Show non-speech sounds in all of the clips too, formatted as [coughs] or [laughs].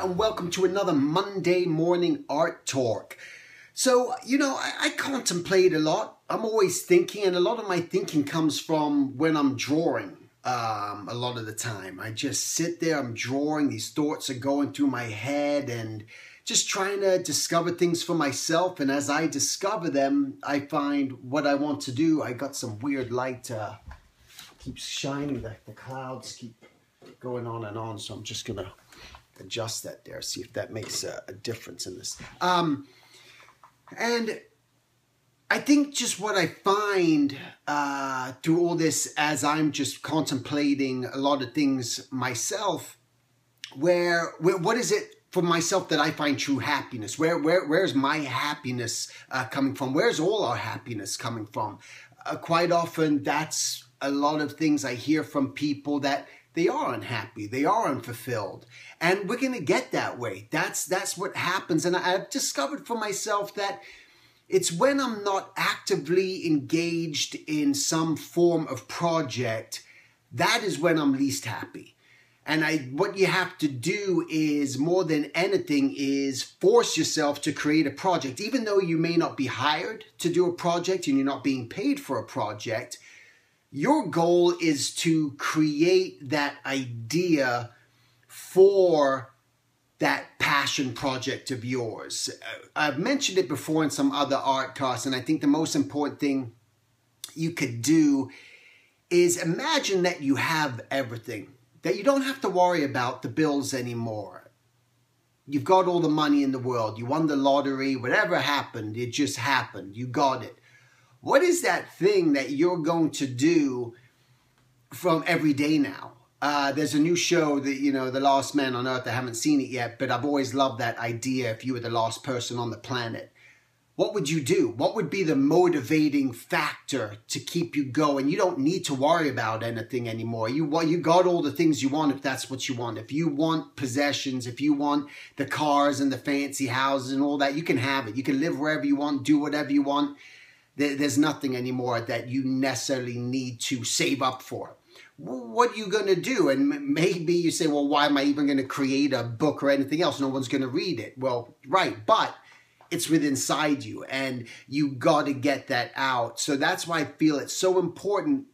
And welcome to another Monday morning art talk. So, you know, I, I, contemplate a lot. I'm always thinking, and a lot of my thinking comes from when I'm drawing. Um, a lot of the time, I just sit there, I'm drawing, these thoughts are going through my head, and just trying to discover things for myself. And as I discover them, I find what I want to do. I got some weird light, uh, keeps shining, the, the clouds keep going on and on, so I'm just gonna adjust that there, see if that makes a, a difference in this. Um, and I think just what I find uh, through all this as I'm just contemplating a lot of things myself, where, where what is it for myself that I find true happiness? Where where where's my happiness uh, coming from? Where's all our happiness coming from? Uh, quite often, that's a lot of things I hear from people that they are unhappy, they are unfulfilled. And we're going to get that way. That's that's what happens and I've discovered for myself that it's when I'm not actively engaged in some form of project that is when I'm least happy. And I, what you have to do is more than anything is force yourself to create a project. Even though you may not be hired to do a project and you're not being paid for a project, your goal is to create that idea for that passion project of yours. I've mentioned it before in some other art class, and I think the most important thing you could do is imagine that you have everything, that you don't have to worry about the bills anymore. You've got all the money in the world. You won the lottery, whatever happened, it just happened. You got it. What is that thing that you're going to do from every day now? Uh, there's a new show that, you know, The Last Man on Earth. I haven't seen it yet, but I've always loved that idea if you were the last person on the planet. What would you do? What would be the motivating factor to keep you going? You don't need to worry about anything anymore. You you got all the things you want if that's what you want. If you want possessions, if you want the cars and the fancy houses and all that, you can have it. You can live wherever you want, do whatever you want there's nothing anymore that you necessarily need to save up for. What are you going to do? And maybe you say, well, why am I even going to create a book or anything else? No one's going to read it. Well, right. But it's within inside you and you got to get that out. So that's why I feel it's so important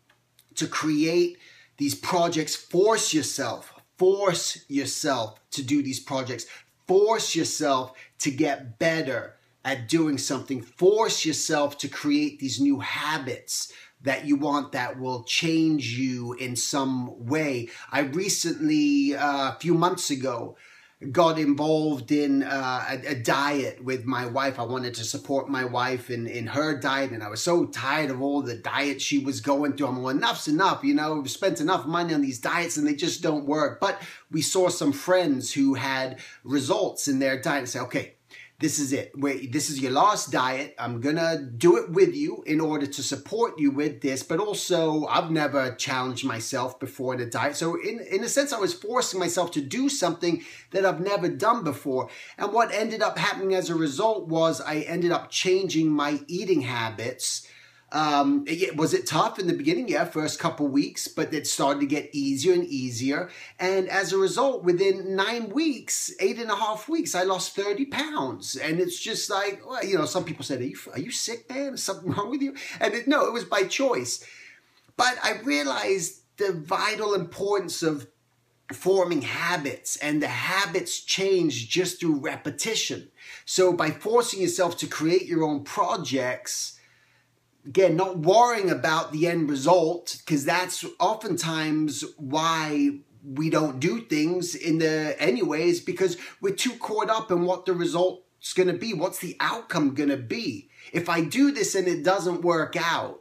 to create these projects. Force yourself, force yourself to do these projects. Force yourself to get better at doing something. Force yourself to create these new habits that you want that will change you in some way. I recently, uh, a few months ago, got involved in uh, a, a, diet with my wife. I wanted to support my wife in, in her diet, and I was so tired of all the diets she was going through. I'm like, enough's enough, you know, we've spent enough money on these diets and they just don't work. But we saw some friends who had results in their diet and say, okay, this is it. Wait, this is your last diet. I'm gonna do it with you in order to support you with this, but also I've never challenged myself before in a diet. So in, in a sense, I was forcing myself to do something that I've never done before. And what ended up happening as a result was I ended up changing my eating habits um, was it tough in the beginning? Yeah, first couple weeks, but it started to get easier and easier. And as a result, within nine weeks, eight and a half weeks, I lost 30 pounds. And it's just like, well, you know, some people said, are you, are you sick, man? Is something wrong with you? And it, no, it was by choice. But I realized the vital importance of forming habits and the habits change just through repetition. So by forcing yourself to create your own projects, again, not worrying about the end result, because that's oftentimes why we don't do things in the anyways, because we're too caught up in what the result's going to be. What's the outcome going to be? If I do this and it doesn't work out,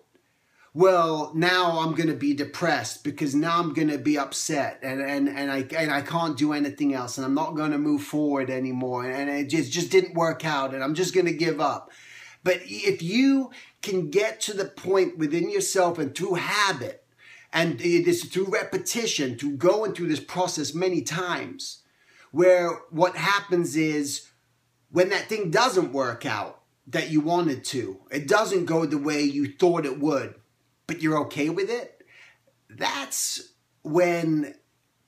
well, now I'm going to be depressed because now I'm going to be upset and, and, and, I, and I can't do anything else and I'm not going to move forward anymore and it just, just didn't work out and I'm just going to give up. But if you can get to the point within yourself and through habit, and it is through repetition, to going through this process many times, where what happens is when that thing doesn't work out that you wanted to, it doesn't go the way you thought it would, but you're okay with it, that's when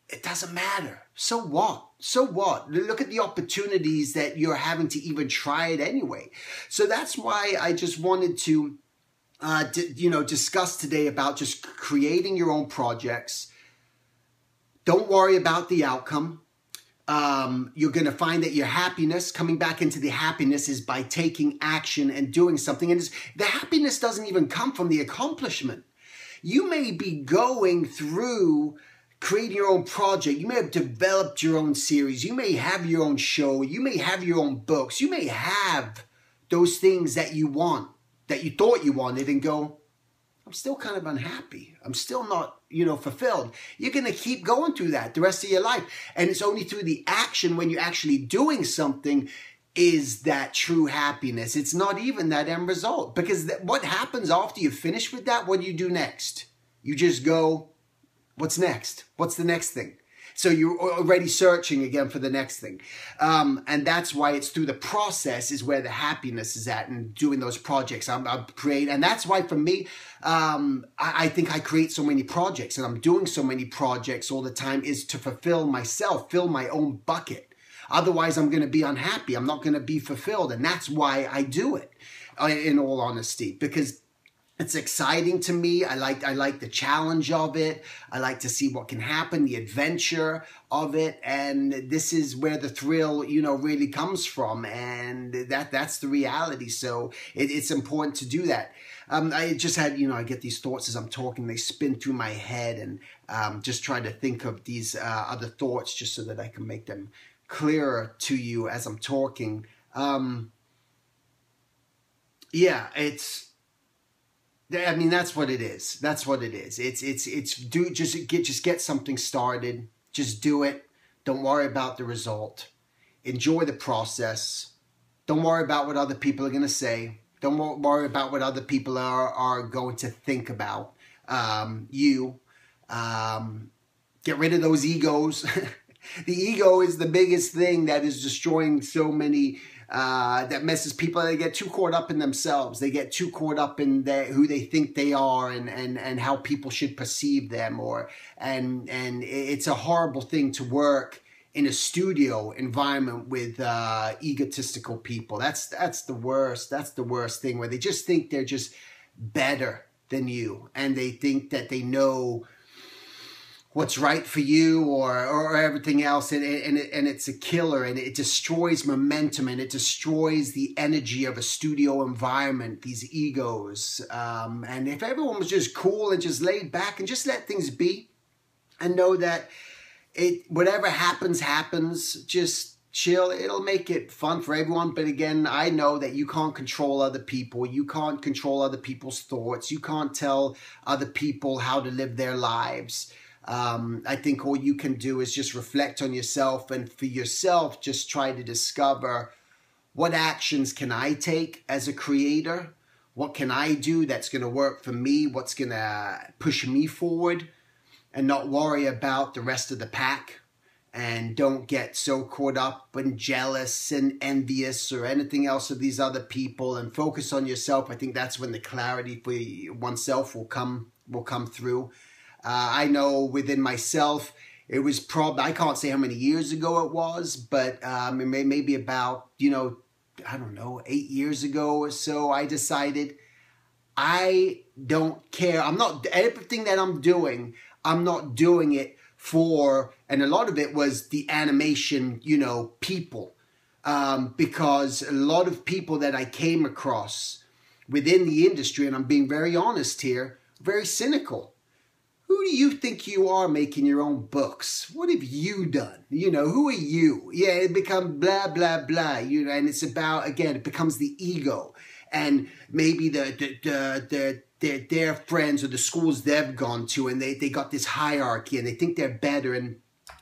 it doesn't matter. So what? So what? Look at the opportunities that you're having to even try it anyway. So that's why I just wanted to, uh, d- you know, discuss today about just creating your own projects. Don't worry about the outcome. Um, you're going to find that your happiness, coming back into the happiness, is by taking action and doing something. And the happiness doesn't even come from the accomplishment. You may be going through creating your own project. You may have developed your own series. You may have your own show. You may have your own books. You may have those things that you want, that you thought you wanted, and go, I'm still kind of unhappy. I'm still not, you know, fulfilled. You're going to keep going through that the rest of your life. And it's only through the action when you're actually doing something is that true happiness. It's not even that end result because what happens after you finish with that? What do you do next? You just go, What's next? What's the next thing? So you're already searching again for the next thing. Um, and that's why it's through the process is where the happiness is at and doing those projects. I'm, I'm and that's why for me, um, I, I, think I create so many projects and I'm doing so many projects all the time is to fulfill myself, fill my own bucket. Otherwise, I'm going to be unhappy. I'm not going to be fulfilled. And that's why I do it uh, in all honesty, because it's exciting to me. I like I like the challenge of it. I like to see what can happen, the adventure of it, and this is where the thrill, you know, really comes from, and that that's the reality. So it, it's important to do that. Um, I just had, you know, I get these thoughts as I'm talking. They spin through my head, and um, just trying to think of these uh, other thoughts just so that I can make them clearer to you as I'm talking. Um, yeah, it's I mean, that's what it is. That's what it is. It's it's it's do just get just get something started. Just do it. Don't worry about the result. Enjoy the process. Don't worry about what other people are going to say. Don't worry about what other people are are going to think about um, you. Um, get rid of those egos. [laughs] the ego is the biggest thing that is destroying so many uh, that messes people. They get too caught up in themselves. They get too caught up in their, who they think they are and, and, and how people should perceive them. Or and and it's a horrible thing to work in a studio environment with uh, egotistical people. That's that's the worst. That's the worst thing where they just think they're just better than you and they think that they know what's right for you or or everything else and and and it's a killer and it destroys momentum and it destroys the energy of a studio environment these egos. Um, and if everyone was just cool and just laid back and just let things be and know that it whatever happens happens. Just chill. It'll make it fun for everyone. But again i know that you can't control other people. You can't control other people's thoughts. You can't tell other people how to live their lives um, I think all you can do is just reflect on yourself and for yourself, just try to discover what actions can I take as a creator? What can I do that's going to work for me? What's going to push me forward? And not worry about the rest of the pack. And don't get so caught up and jealous and envious or anything else of these other people and focus on yourself. I think that's when the clarity for oneself will come will come through. Uh, I know within myself, it was probably, I can't say how many years ago it was, but um, it may, maybe about, you know, I don't know, eight years ago or so, I decided I don't care. I'm not, everything that I'm doing, I'm not doing it for, and a lot of it was the animation, you know, people. Um, because a lot of people that I came across within the industry, and I'm being very honest here, very cynical who do you think you are making your own books? What have you done? You know, who are you? Yeah, it becomes blah, blah, blah. You know, and it's about, again, it becomes the ego. And maybe the, the, the, the their, their friends or the schools they've gone to and they, they got this hierarchy and they think they're better. And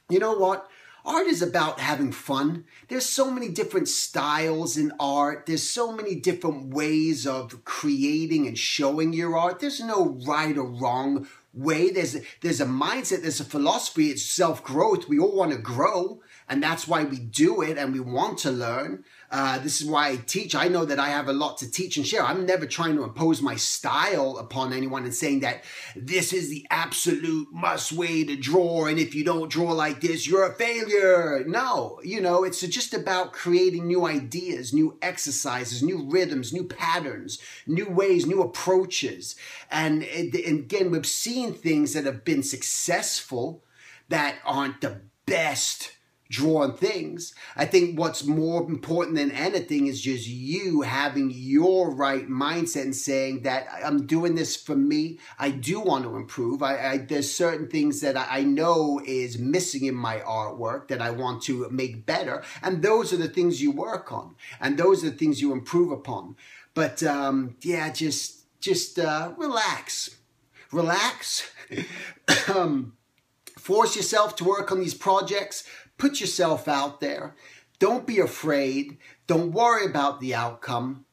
you know what? Art is about having fun. There's so many different styles in art. There's so many different ways of creating and showing your art. There's no right or wrong way. There's a, there's a mindset, there's a philosophy, it's self growth. We all want to grow, and that's why we do it and we want to learn. Uh, this is why I teach. I know that I have a lot to teach and share. I'm never trying to impose my style upon anyone and saying that this is the absolute must way to draw. And if you don't draw like this, you're a failure. No, you know, it's just about creating new ideas, new exercises, new rhythms, new patterns, new ways, new approaches. And, and again, we've seen things that have been successful that aren't the best drawn things. I think what's more important than anything is just you having your right mindset and saying that I'm doing this for me. I do want to improve. I, I there's certain things that I, I know is missing in my artwork that I want to make better, and those are the things you work on, and those are the things you improve upon. But um, yeah, just just uh, relax, relax. [coughs] um, force yourself to work on these projects Put yourself out there. Don't be afraid. Don't worry about the outcome.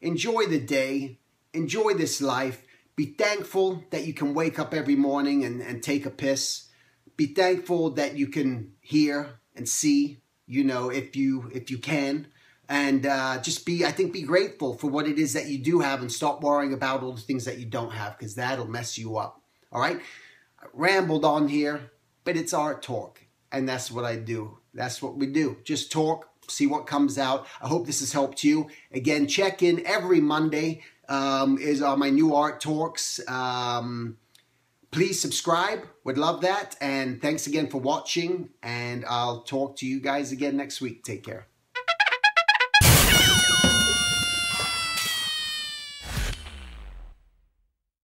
Enjoy the day. Enjoy this life. Be thankful that you can wake up every morning and, and take a piss. Be thankful that you can hear and see, you know, if you if you can. And uh, just be, I think, be grateful for what it is that you do have and stop worrying about all the things that you don't have because that'll mess you up. All right? I rambled on here, but it's art talk and that's what I do. That's what we do. Just talk, see what comes out. I hope this has helped you. Again, check in every Monday um, is on my new art talks. Um, please subscribe. Would love that. And thanks again for watching. And I'll talk to you guys again next week. Take care.